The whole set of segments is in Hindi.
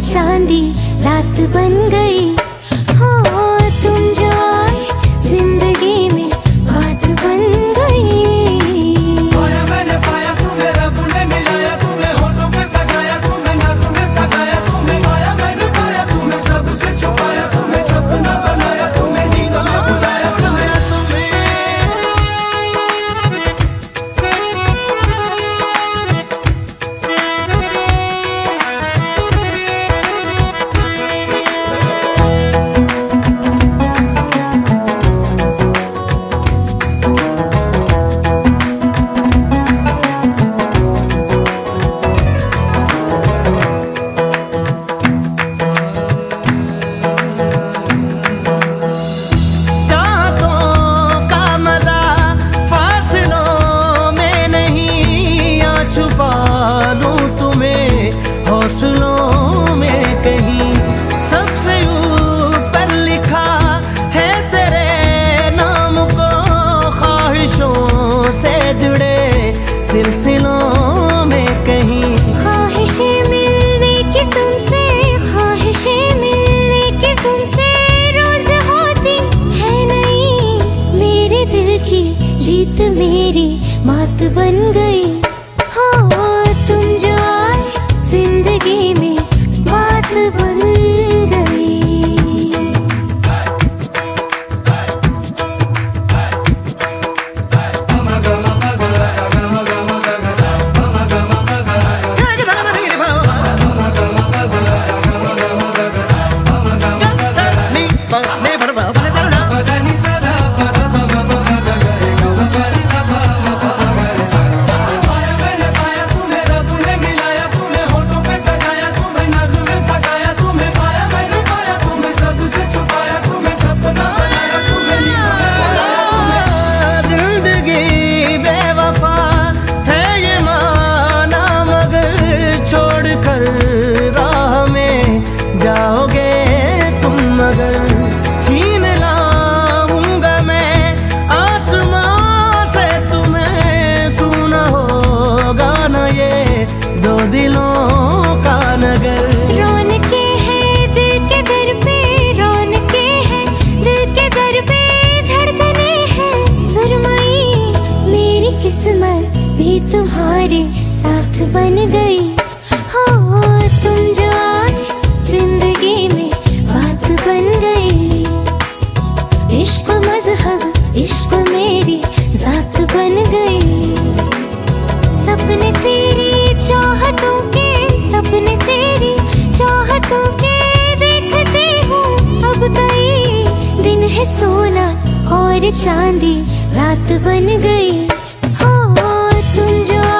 चांदी रात बन गई। चांदी रात बन गई। हो तुम जो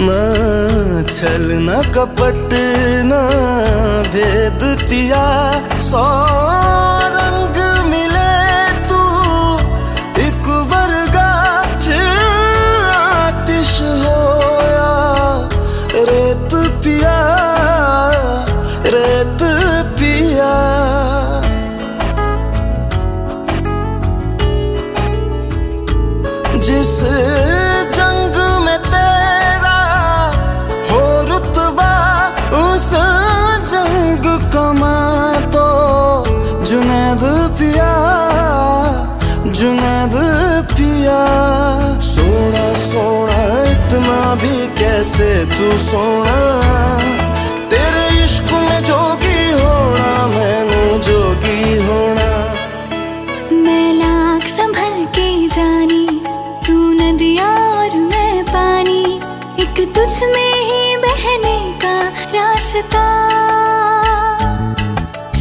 ना छल न कपट ना भेद पिया सौ जैसे तू सोना। तेरे इश्क में जोगी होना मैं जोगी होना। मैं लाख संभल के जानी तू नदिया और मैं पानी। एक तुझ में ही बहने का रास्ता।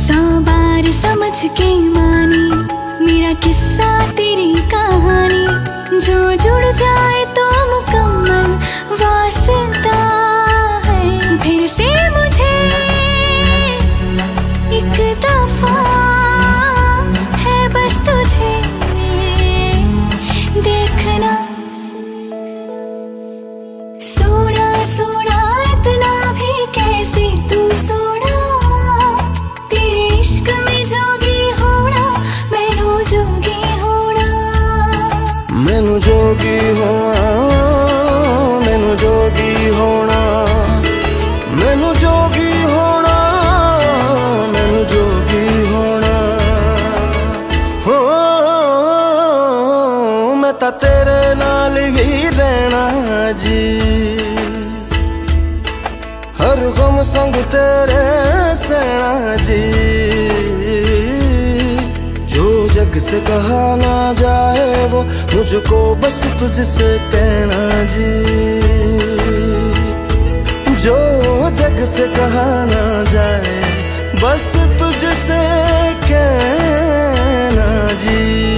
साबार समझ के मानी, मेरा किस्सा किसे कहा ना जाए वो? मुझको बस तुझसे कहना जी। जो जग से कहा ना जाए, बस तुझसे कहना जी।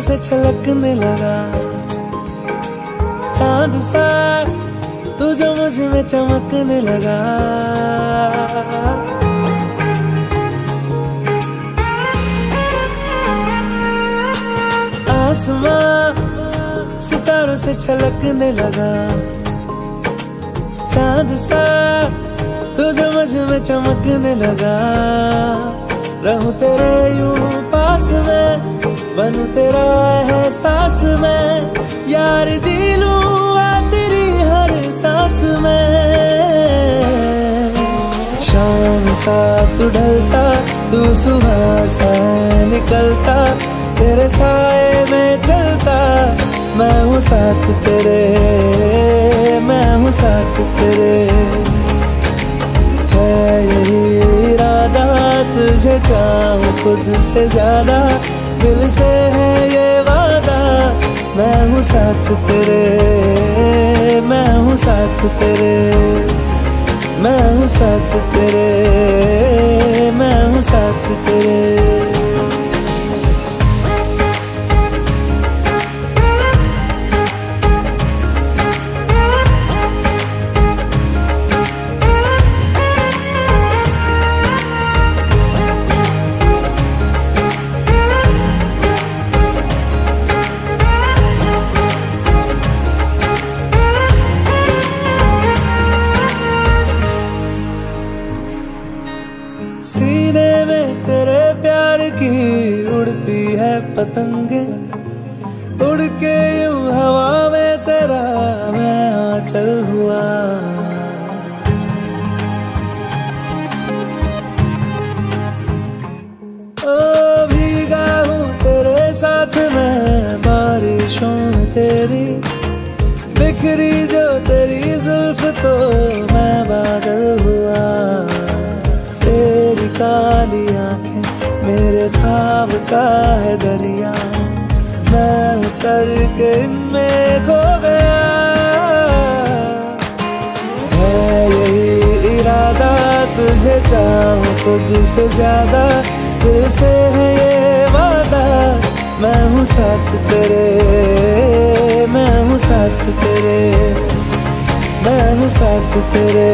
से छलकने लगा। चाँद सा तू जो मुझमें चमकने लगा। आसमां सितारों से छलकने लगा। चाँद सा तू जो मुझमें चमकने लगा। रहूँ तेरे यूँ पास में बनू तेरा है एहसास में। यार जी लूँ तेरी हर सांस में। शाम सा तू ढलता, तू सुबह सा निकलता। तेरे साए में चलता, मैं हूँ साथ तेरे, मैं हूँ साथ तेरे। है यही इरादा तुझे चाहूँ खुद से ज़्यादा। दिल से है ये वादा, मैं हूँ साथ तेरे, मैं हूँ साथ तेरे, मैं हूँ साथ तेरे, मैं हूँ साथ तेरे। का है दरिया। मैं उतर के इनमें खो गया। है यही इरादा तुझे चाहूँ, खुद से ज़्यादा दिल से है ये वादा। मैं हूँ साथ तेरे, मैं हूँ साथ तेरे, मैं हूँ साथ तेरे,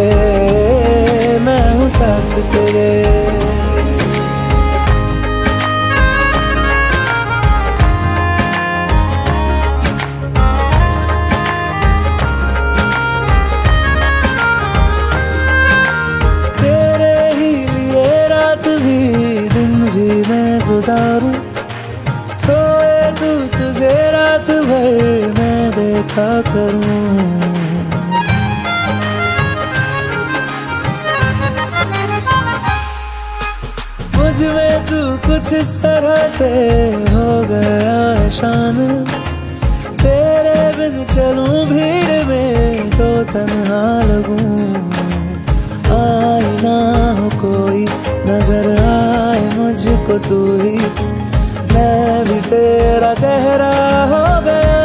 मैं हूँ साथ तेरे। गुजारूं सोए तू तुझे रात भर मैं देखा करूँ। मुझमें तू कुछ इस तरह से हो गया है शामिल तेरे बिन चलूँ भीड़ में तो तन्हा लगूं। आए ना हो कोई नज़र मुझको तू ही, मैं भी तेरा चेहरा हो गया।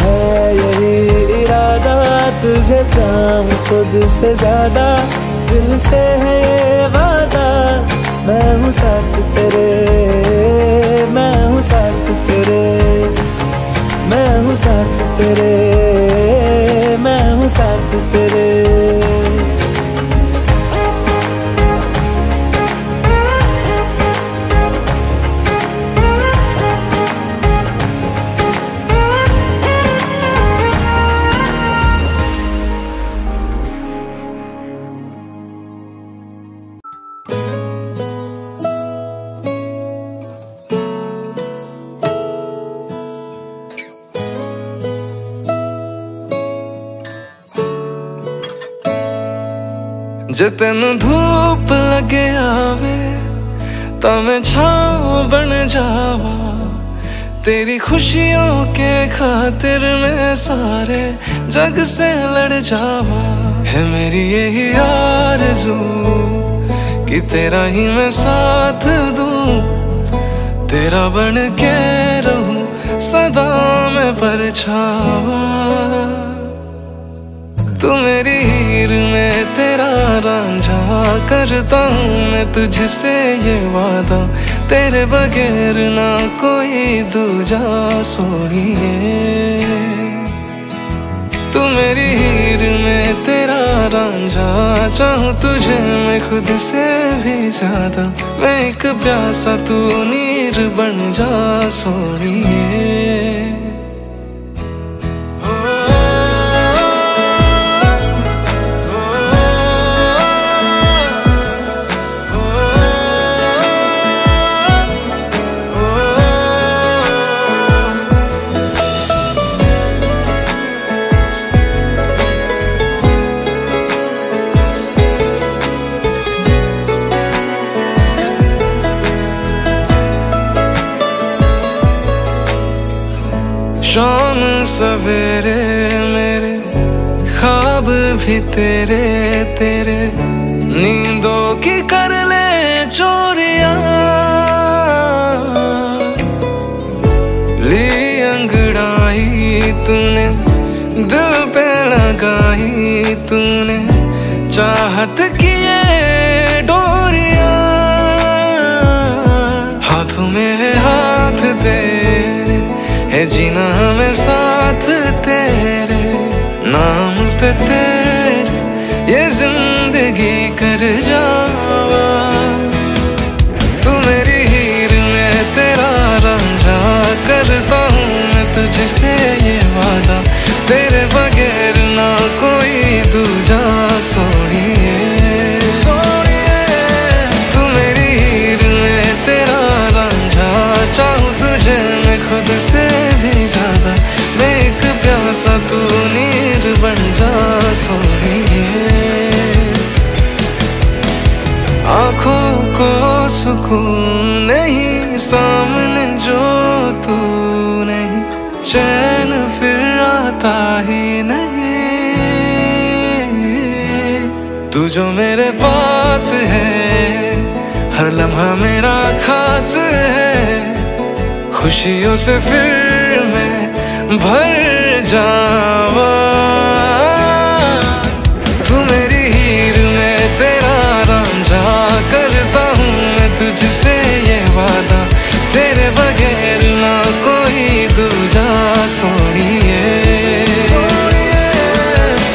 है यही इरादा तुझे चाहूँ खुद से ज़्यादा, दिल से है ये वादा। मैं हूँ साथ तेरे, मैं हूँ साथ तेरे, मैं हूँ साथ तेरे, मैं हूँ साथ तेरे। ਤੈਨੂੰ ਧੂਪ ਲੱਗੇ ਆਵੇ ਤਾਂ ਮੈਂ ਛਾਂ ਬਣ ਜਾਵਾਂ तेरी खुशियों के खातिर मैं सारे जग से लड़ जावा है मेरी यही आरज़ू कि तेरा ही मैं साथ दूं तेरा बन के रहूं सदा मैं परछावा तू मेरी हीर में तेरा रांझा करता हूँ मैं तुझसे ये वादा। तेरे बगैर ना कोई दूजा सोनिए। तू मेरी हीर, में तेरा रांझा। चाहूँ तुझे मैं खुद से भी ज़्यादा। मैं एक प्यासा तू नीर बन जा सोनिए। शाम सवेरे मेरे, ख्वाब भी तेरे तेरे। नींदों की कर ले चोरिया। ली अंगड़ाई तूने, दिल पे लगाई तूने, चाहत किए हमें साथ तेरे, नाम पे तेरे, ये ज़िंदगी कर जावा। तू मेरी हीर में तेरा रंझा, करता हूँ मैं तुझसे ये वादा, तेरे बगैर सुकून नहीं, सामने जो तू नहीं, चैन फिर आता ही नहीं। तू जो मेरे पास है, हर लम्हा मेरा खास है, खुशियों से फिर मैं भर जावा तुझसे ये वादा, तेरे बगैर ना कोई दूजा। सोनिए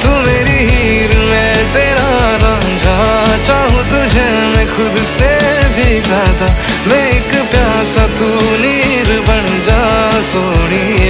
तू मेरी हीर, में तेरा रांझा। चाहूँ तुझे मैं खुद से भी ज़्यादा। मैं एक प्यासा तू नीर बन जा, सोनिए।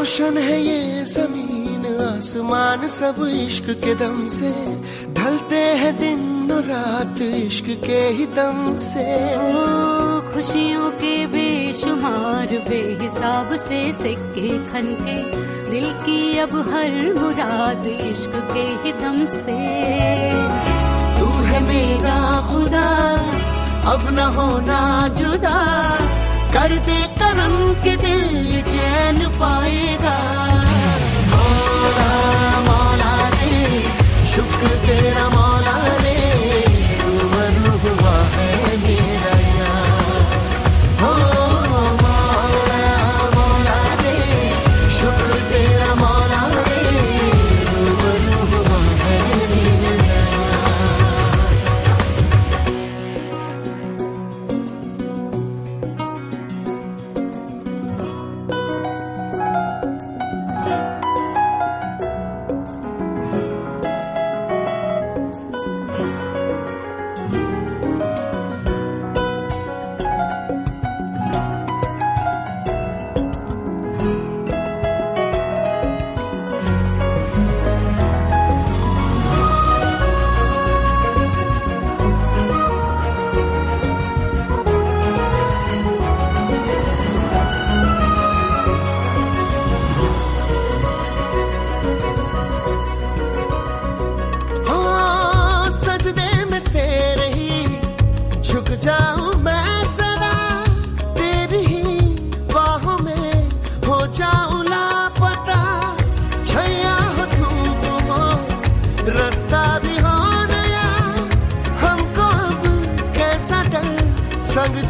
रोशन है ये ज़मीन आसमान सब इश्क के दम से। ढलते हैं दिन रात इश्क के ही दम से। खुशियों के बेशुमार बेहिसाब से सिक्के खन के दिल की अब हर मुराद इश्क के ही दम से। तू है मेरा खुदा अब न होना जुदा। करते दे करम के दिल चैन पाएगा। मौला मौला दे शुक्र तेरा मौला।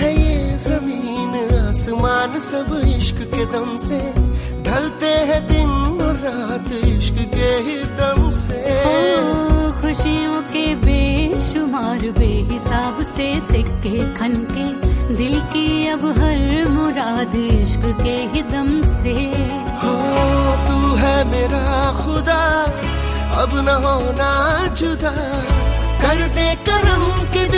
है ये ज़मीन आसमान सब इश्क के दम से। ढलते हैं दिन और रात इश्क के ही दम से। ओ, खुशियों के बेशुमार बेहिसाब से सिक्के खनके दिल की अब हर मुराद इश्क के ही दम से। हो तू है मेरा खुदा अब न होना जुदा। कर दे करम के